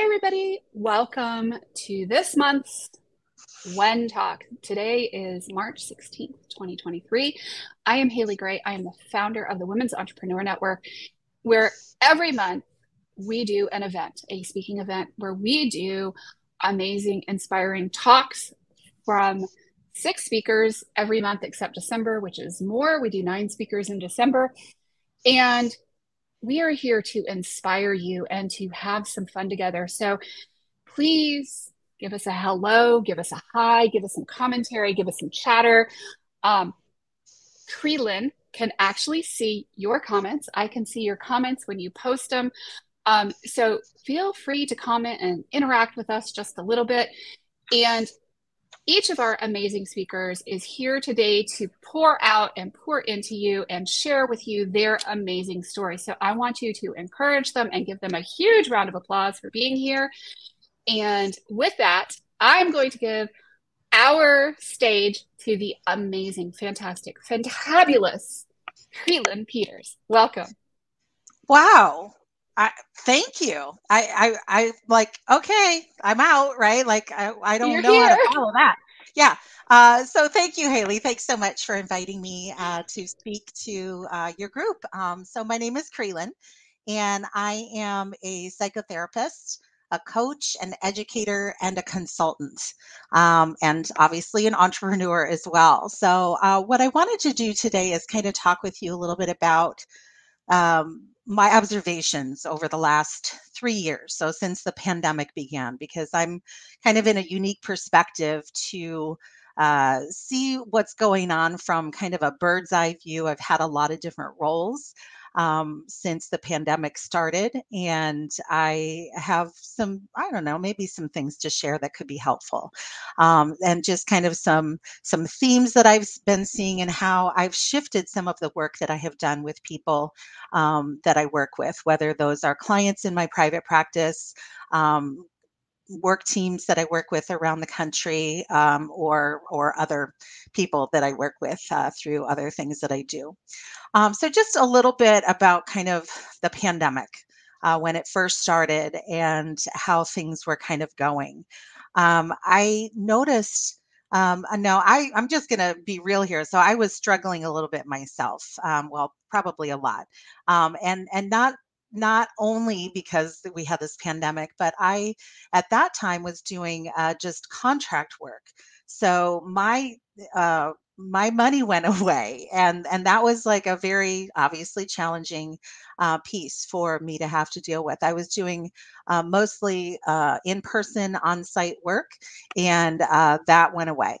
Hey, everybody, welcome to this month's WEN Talk. Today is March 16th, 2023. I am Haley Gray. I am the founder of the Women's Entrepreneur Network, where every month we do an event, a speaking event, where we do amazing, inspiring talks from six speakers every month except December, which is more. We do nine speakers in December. And we are here to inspire you and to have some fun together. So please give us a hello, give us a hi, give us some commentary, give us some chatter. Um, Krylyn can actually see your comments. I can see your comments when you post them. Um, so feel free to comment and interact with us just a little bit. And each of our amazing speakers is here today to pour out and pour into you and share with you their amazing story. So I want you to encourage them and give them a huge round of applause for being here. And with that, I'm going to give our stage to the amazing, fantastic, fantabulous Krylyn Peters. Welcome. Wow. I, thank you. I, I, I like, okay, I'm out, right? Like, I, I don't You're know here. how to follow that. Yeah. Uh, so thank you, Haley. Thanks so much for inviting me uh, to speak to uh, your group. Um, so my name is Krylyn, and I am a psychotherapist, a coach, an educator, and a consultant, um, and obviously an entrepreneur as well. So uh, what I wanted to do today is kind of talk with you a little bit about um, my observations over the last three years, so since the pandemic began, because I'm kind of in a unique perspective to uh, see what's going on from kind of a bird's eye view. I've had a lot of different roles um, since the pandemic started. And I have some, I don't know, maybe some things to share that could be helpful. Um, and just kind of some some themes that I've been seeing and how I've shifted some of the work that I have done with people um, that I work with, whether those are clients in my private practice, um, work teams that I work with around the country um, or or other people that I work with uh, through other things that I do. Um, so just a little bit about kind of the pandemic uh, when it first started and how things were kind of going. Um, I noticed. Um, now I, I'm just going to be real here. So I was struggling a little bit myself. Um, well, probably a lot, um, and and not not only because we had this pandemic, but I at that time was doing uh, just contract work. So my uh, my money went away, and and that was like a very obviously challenging uh, piece for me to have to deal with. I was doing uh, mostly uh, in person on site work, and uh, that went away.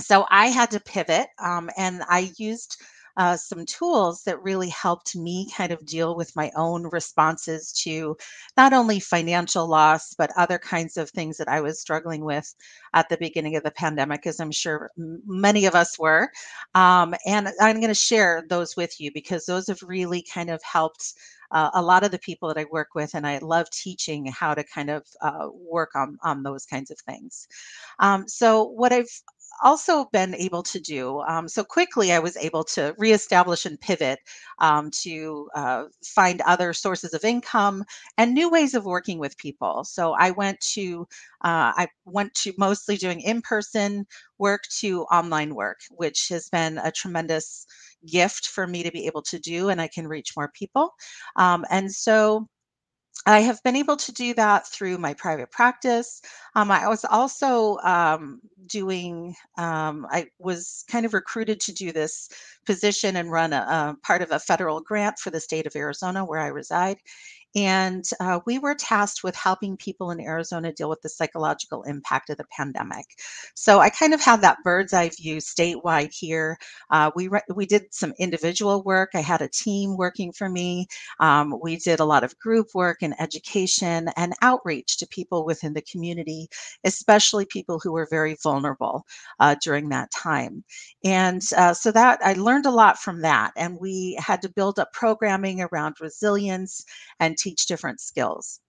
So I had to pivot, um, and I used uh, some tools that really helped me kind of deal with my own responses to not only financial loss, but other kinds of things that I was struggling with at the beginning of the pandemic, as I'm sure many of us were. Um, and I'm going to share those with you because those have really kind of helped. Uh, a lot of the people that I work with, and I love teaching how to kind of uh, work on on those kinds of things. Um, so what I've also been able to do um, so quickly i was able to reestablish and pivot um, to uh, find other sources of income and new ways of working with people. So i went to uh, i went to mostly doing in-person work to online work which has been a tremendous gift for me to be able to do and i can reach more people. Um, and so I have been able to do that through my private practice. Um, I was also um, doing, um, I was kind of recruited to do this position and run a, a part of a federal grant for the state of Arizona where I reside. And uh, we were tasked with helping people in Arizona deal with the psychological impact of the pandemic. So I kind of had that bird's eye view statewide here. Uh, we re- we did some individual work. I had a team working for me. Um, we did a lot of group work and education and outreach to people within the community, especially people who were very vulnerable uh, during that time. And uh, so that I learned a lot from that. And we had to build up programming around resilience and teach different skills.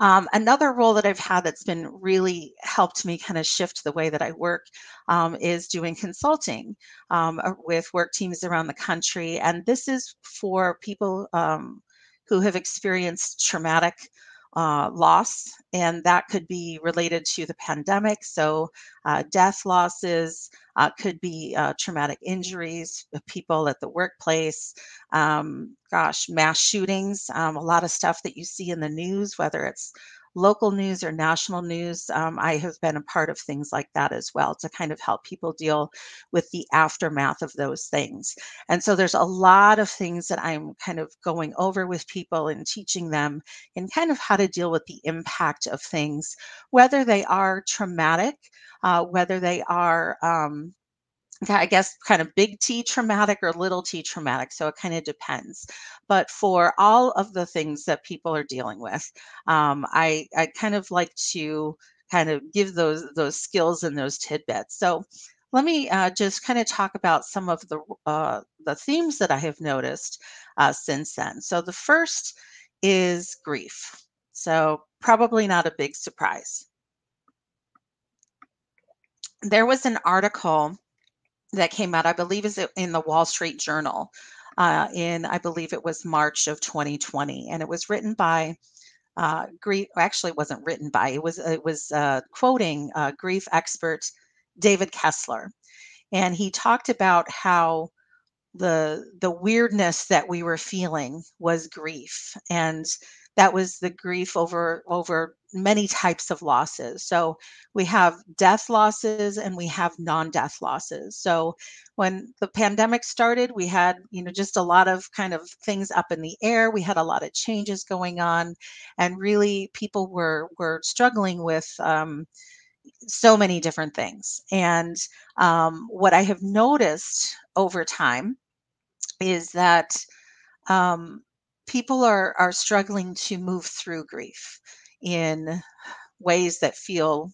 Um, another role that I've had that's been really helped me kind of shift the way that I work um, is doing consulting um, with work teams around the country. And this is for people um, who have experienced traumatic uh, loss, and that could be related to the pandemic. So, uh, death losses uh, could be uh, traumatic injuries, people at the workplace, um, gosh, mass shootings, um, a lot of stuff that you see in the news, whether it's local news or national news. Um, I have been a part of things like that as well to kind of help people deal with the aftermath of those things. And so there's a lot of things that I'm kind of going over with people and teaching them and kind of how to deal with the impact of things, whether they are traumatic, uh, whether they are um, I guess kind of big T traumatic or little t traumatic. So it kind of depends. But for all of the things that people are dealing with, um, I, I kind of like to kind of give those those skills and those tidbits. So let me uh, just kind of talk about some of the uh, the themes that I have noticed uh, since then. So the first is grief. So probably not a big surprise. There was an article that came out, I believe, is in the Wall Street Journal uh, in, I believe it was March of 2020, and it was written by uh, grief. Actually, wasn't written by. It was it was uh, quoting uh, grief expert David Kessler, and he talked about how the the weirdness that we were feeling was grief and that was the grief over over many types of losses. So we have death losses and we have non-death losses. So when the pandemic started, we had, you know, just a lot of kind of things up in the air. We had a lot of changes going on, and really people were were struggling with um, so many different things. And um, what I have noticed over time is that um, people are are struggling to move through grief in ways that feel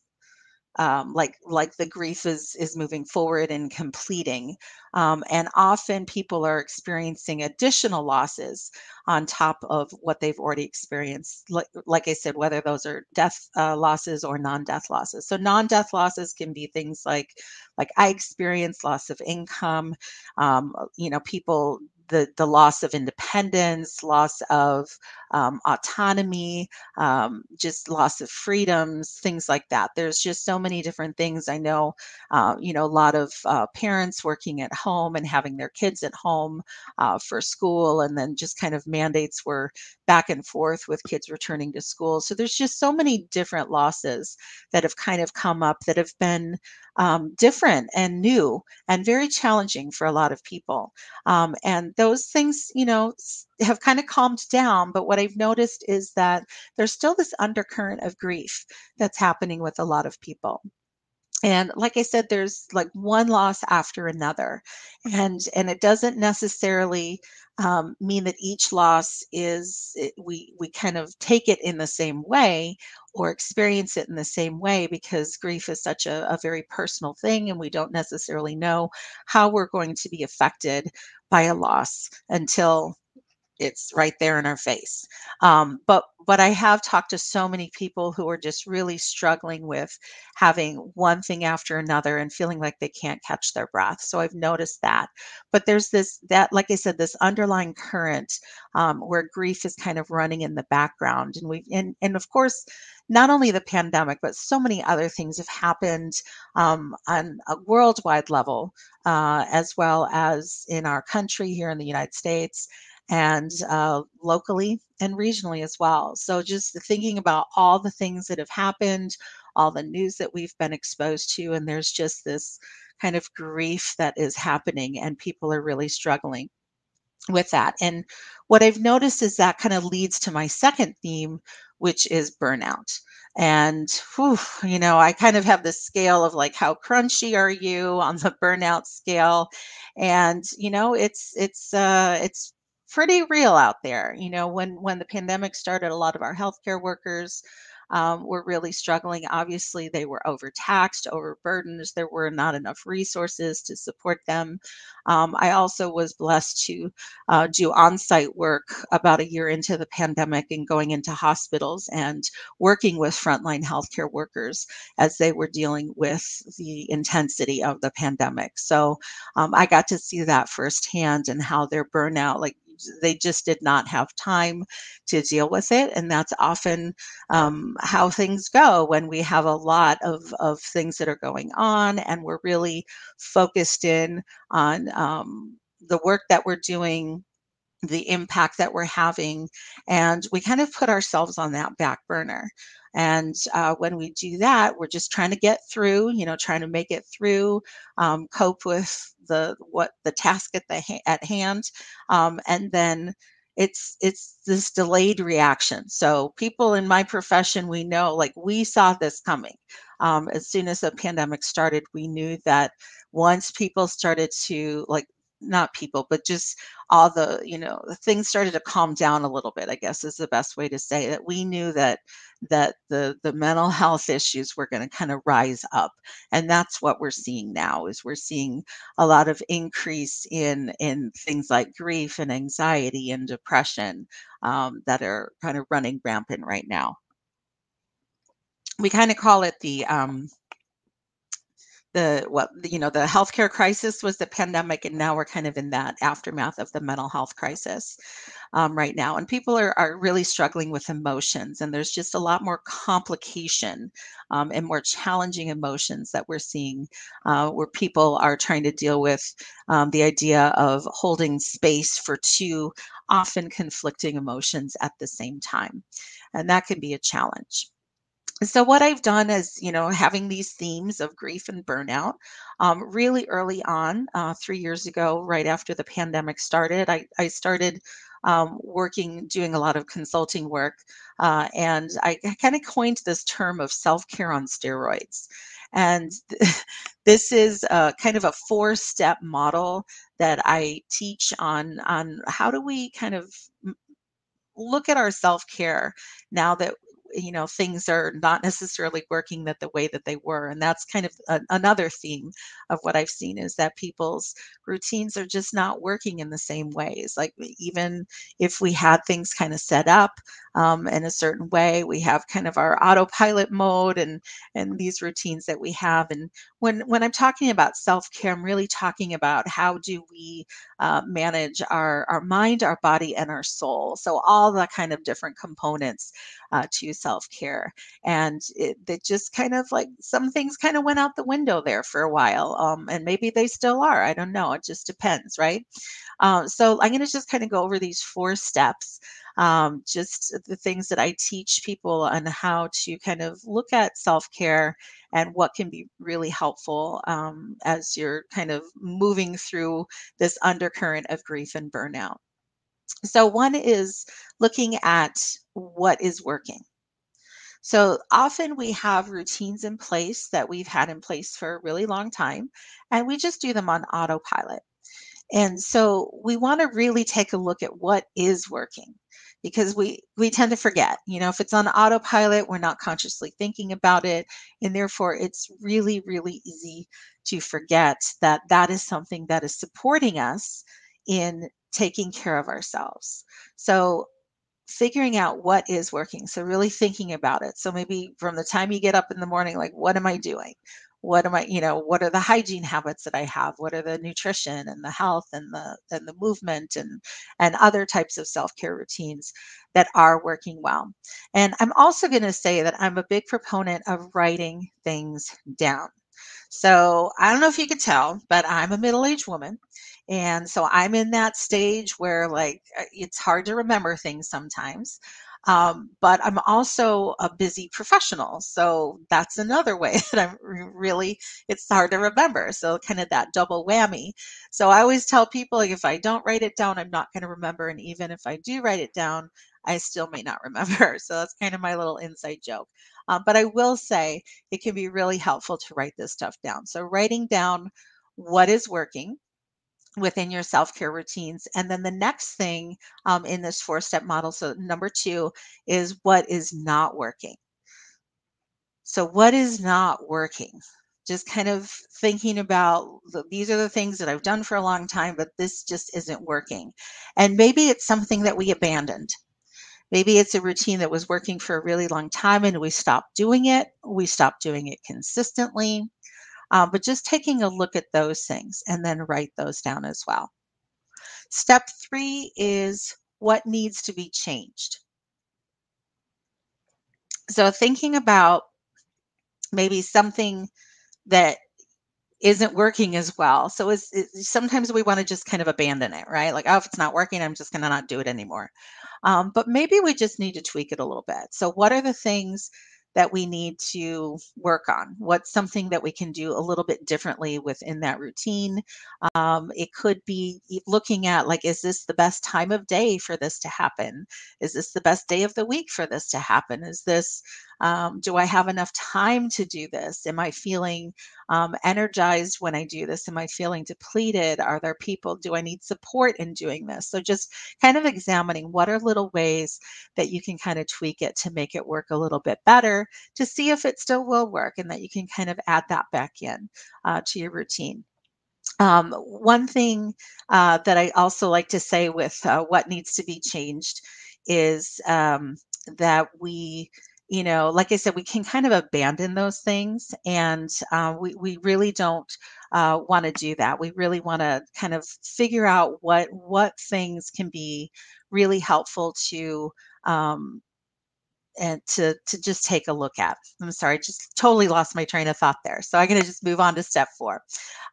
um, like like the grief is is moving forward and completing um, and often people are experiencing additional losses on top of what they've already experienced like, like i said whether those are death uh, losses or non-death losses. So non-death losses can be things like like i experienced loss of income um, you know people the, the loss of independence, loss of um, autonomy, um, just loss of freedoms, things like that. There's just so many different things. I know, uh, you know, a lot of uh, parents working at home and having their kids at home uh, for school, and then just kind of mandates were back and forth with kids returning to school. So there's just so many different losses that have kind of come up that have been um, different and new and very challenging for a lot of people. Um, and those things, you know, have kind of calmed down. But what I've noticed is that there's still this undercurrent of grief that's happening with a lot of people and like i said there's like one loss after another and and it doesn't necessarily um, mean that each loss is we we kind of take it in the same way or experience it in the same way because grief is such a, a very personal thing and we don't necessarily know how we're going to be affected by a loss until it's right there in our face. Um, but but I have talked to so many people who are just really struggling with having one thing after another and feeling like they can't catch their breath. So I've noticed that. But there's this that like I said, this underlying current um, where grief is kind of running in the background, and we and and of course. Not only the pandemic, but so many other things have happened um, on a worldwide level, uh, as well as in our country here in the United States and uh, locally and regionally as well. So just thinking about all the things that have happened, all the news that we've been exposed to, and there's just this kind of grief that is happening, and people are really struggling with that. And what I've noticed is that kind of leads to my second theme, which is burnout. And whew, you know, I kind of have this scale of like how crunchy are you on the burnout scale, and you know, it's it's uh, it's pretty real out there. You know, when when the pandemic started, a lot of our healthcare workers um, were really struggling. Obviously, they were overtaxed, overburdened. There were not enough resources to support them. Um, I also was blessed to uh, do on site work about a year into the pandemic and going into hospitals and working with frontline healthcare workers as they were dealing with the intensity of the pandemic. So um, I got to see that firsthand and how their burnout, like they just did not have time to deal with it. And that's often um, how things go when we have a lot of, of things that are going on and we're really focused in on um, the work that we're doing the impact that we're having and we kind of put ourselves on that back burner. And uh, when we do that we're just trying to get through you know trying to make it through um, cope with the what the task at the ha- at hand. Um, and then it's it's this delayed reaction. So people in my profession we know like we saw this coming. Um, as soon as the pandemic started we knew that once people started to like not people, but just all the, you know, things started to calm down a little bit, I guess is the best way to say that we knew that that the the mental health issues were going to kind of rise up. And that's what we're seeing now is we're seeing a lot of increase in in things like grief and anxiety and depression um, that are kind of running rampant right now. We kind of call it the um, the what you know the healthcare crisis was the pandemic and now we're kind of in that aftermath of the mental health crisis um, right now. And people are, are really struggling with emotions and there's just a lot more complication um, and more challenging emotions that we're seeing uh, where people are trying to deal with um, the idea of holding space for two often conflicting emotions at the same time. And that can be a challenge so what I've done is, you know, having these themes of grief and burnout. Um, really early on, uh, three years ago, right after the pandemic started, I, I started um, working, doing a lot of consulting work, uh, and I kind of coined this term of self-care on steroids. And this is a, kind of a four-step model that I teach on on how do we kind of look at our self-care now that you know things are not necessarily working that the way that they were and that's kind of a, another theme of what i've seen is that people's routines are just not working in the same ways like even if we had things kind of set up um, in a certain way we have kind of our autopilot mode and and these routines that we have and when when i'm talking about self-care i'm really talking about how do we uh, manage our our mind our body and our soul so all the kind of different components uh, to self care. And it, it, just kind of like some things kind of went out the window there for a while. Um, and maybe they still are. I don't know. It just depends, right? Uh, so I'm going to just kind of go over these four steps. Um, just the things that I teach people on how to kind of look at self care and what can be really helpful um, as you're kind of moving through this undercurrent of grief and burnout. So, one is looking at what is working. So often we have routines in place that we've had in place for a really long time, and we just do them on autopilot. And so we want to really take a look at what is working because we we tend to forget. You know, if it's on autopilot, we're not consciously thinking about it, and therefore it's really really easy to forget that that is something that is supporting us in taking care of ourselves. So figuring out what is working. So really thinking about it. So maybe from the time you get up in the morning, like, what am I doing? What am I, you know, what are the hygiene habits that I have? What are the nutrition and the health and the and the movement and and other types of self-care routines that are working well. And I'm also going to say that I'm a big proponent of writing things down. So I don't know if you could tell, but I'm a middle-aged woman and so I'm in that stage where like uh, it's hard to remember things sometimes. Um, but I'm also a busy professional. So that's another way that I'm really, it's hard to remember. So kind of that double whammy. So I always tell people like, if I don't write it down, I'm not going to remember. And even if I do write it down, I still may not remember. So that's kind of my little inside joke. Um, but I will say it can be really helpful to write this stuff down. So writing down what is working, within your self-care routines and then the next thing um, in this four step model so number two is what is not working. So what is not working? Just kind of thinking about these are the things that i've done for a long time but this just isn't working. And maybe it's something that we abandoned. Maybe it's a routine that was working for a really long time and we stopped doing it we stopped doing it consistently uh, but just taking a look at those things and then write those down as well. Step three is what needs to be changed. So thinking about maybe something that isn't working as well. So it's sometimes we want to just kind of abandon it, right? Like, oh, if it's not working, I'm just going to not do it anymore. Um, but maybe we just need to tweak it a little bit. So, what are the things that we need to work on? What's something that we can do a little bit differently within that routine? Um, it could be looking at like, is this the best time of day for this to happen? Is this the best day of the week for this to happen? Is this um, do I have enough time to do this? Am I feeling um, energized when I do this? Am I feeling depleted? Are there people? Do I need support in doing this? So, just kind of examining what are little ways that you can kind of tweak it to make it work a little bit better to see if it still will work and that you can kind of add that back in uh, to your routine. Um, one thing uh, that I also like to say with uh, what needs to be changed is um, that we you know, like I said, we can kind of abandon those things, and uh, we we really don't uh, want to do that. We really want to kind of figure out what what things can be really helpful to um, and to to just take a look at. I'm sorry, just totally lost my train of thought there. So I'm going to just move on to step four.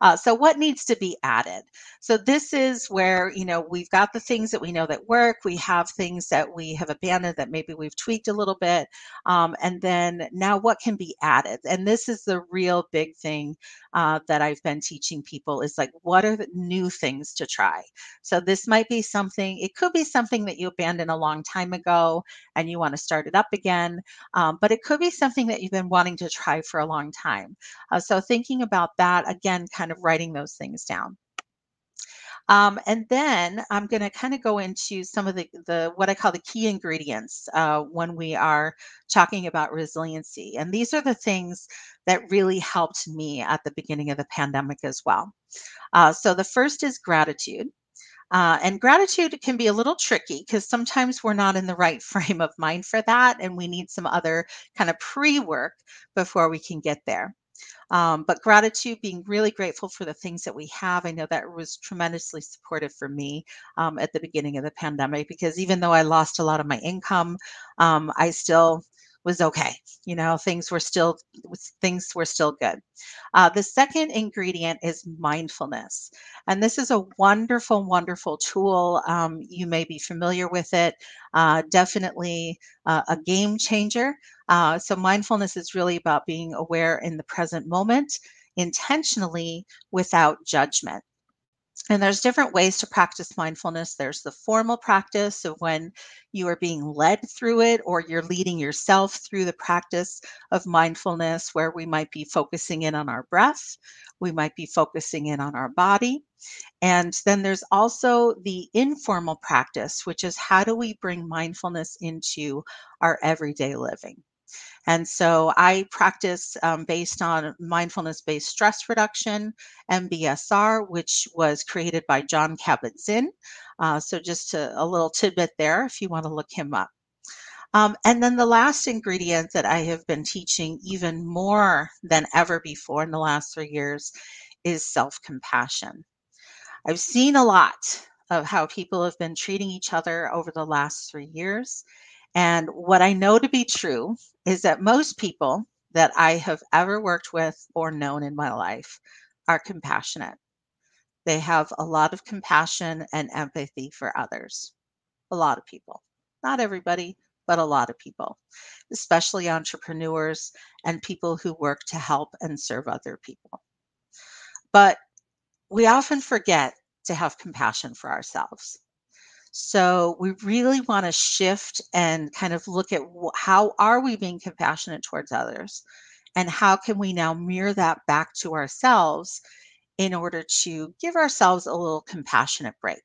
Uh, so what needs to be added? So this is where you know we've got the things that we know that work. We have things that we have abandoned that maybe we've tweaked a little bit, um, and then now what can be added? And this is the real big thing uh, that I've been teaching people is like what are the new things to try. So this might be something. It could be something that you abandoned a long time ago and you want to start it up again. Um, but it could be something that you've been wanting to try for a long time. Uh, so thinking about that, again, kind of writing those things down. Um, and then I'm going to kind of go into some of the, the what I call the key ingredients uh, when we are talking about resiliency. And these are the things that really helped me at the beginning of the pandemic as well. Uh, so the first is gratitude. Uh, and gratitude can be a little tricky because sometimes we're not in the right frame of mind for that, and we need some other kind of pre work before we can get there. Um, but gratitude, being really grateful for the things that we have. I know that was tremendously supportive for me um, at the beginning of the pandemic because even though I lost a lot of my income, um, I still was okay. You know, things were still things were still good. Uh, the second ingredient is mindfulness, and this is a wonderful, wonderful tool. Um, you may be familiar with it. Uh, definitely uh, a game changer. Uh, so mindfulness is really about being aware in the present moment, intentionally, without judgment. And there's different ways to practice mindfulness. There's the formal practice of when you are being led through it, or you're leading yourself through the practice of mindfulness, where we might be focusing in on our breath, we might be focusing in on our body. And then there's also the informal practice, which is how do we bring mindfulness into our everyday living? And so I practice um, based on mindfulness based stress reduction, MBSR, which was created by Jon Kabat Zinn. Uh, so just a, a, little tidbit there if you want to look him up. Um, and then the last ingredient that I have been teaching even more than ever before in the last three years is self compassion. I've seen a lot of how people have been treating each other over the last three years. And what I know to be true is that most people that I have ever worked with or known in my life are compassionate. They have a lot of compassion and empathy for others. A lot of people. Not everybody, but a lot of people, especially entrepreneurs and people who work to help and serve other people. But we often forget to have compassion for ourselves. So we really want to shift and kind of look at how are we being compassionate towards others and how can we now mirror that back to ourselves in order to give ourselves a little compassionate break.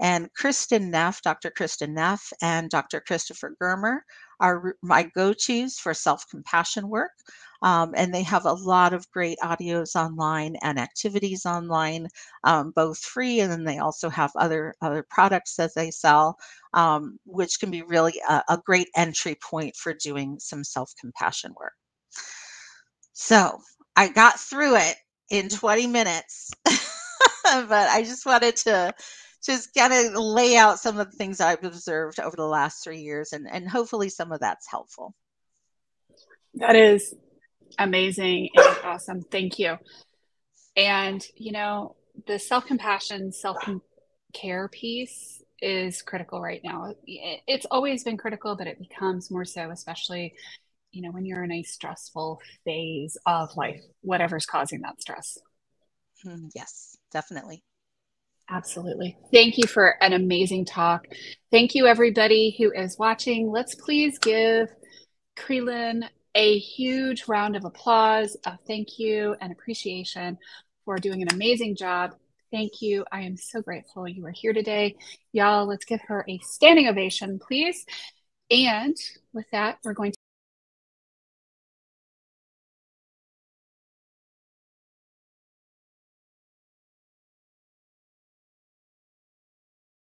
And Kristin Neff, Dr. Kristin Neff, and Dr. Christopher Germer are my go tos for self compassion work. Um, and they have a lot of great audios online and activities online, um, both free, and then they also have other other products that they sell, um, which can be really a, a great entry point for doing some self compassion work. So I got through it in 20 minutes, but I just wanted to just kind of lay out some of the things I've observed over the last three years, and and hopefully some of that's helpful. That is amazing and awesome. Thank you. And you know, the self compassion, self care piece is critical right now. It's always been critical, but it becomes more so, especially you know when you're in a stressful phase of life, whatever's causing that stress. Mm, yes, definitely. Absolutely. Thank you for an amazing talk. Thank you, everybody who is watching. Let's please give Krylyn a huge round of applause, of thank you and appreciation for doing an amazing job. Thank you. I am so grateful you are here today. Y'all, let's give her a standing ovation, please. And with that, we're going to